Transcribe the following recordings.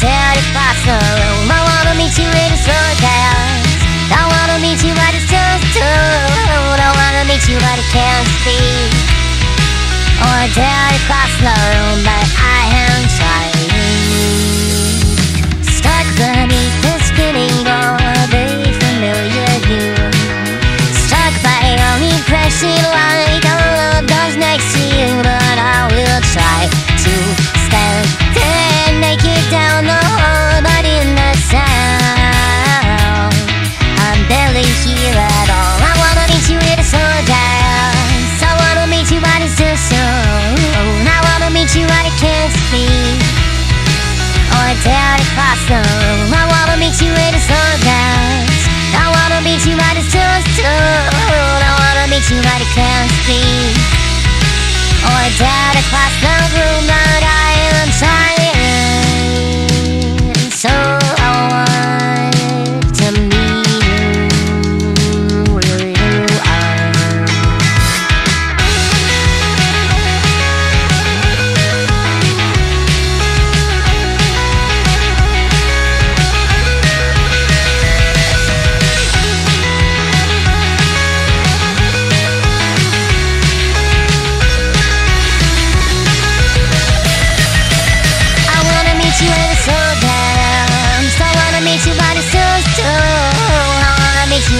tear this past the room 回る道へのそれかよ変わる道は just but 変わる道は can't speak Or tear this past the room but I somebody can see. Or down across the room.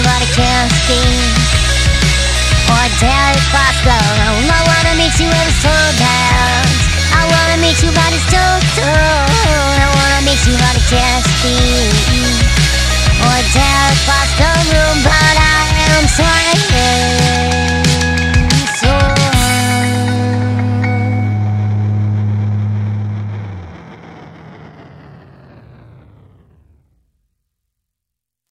what I can't Or I wanna meet you ever so bad I wanna meet you by the stove I wanna meet you but I can't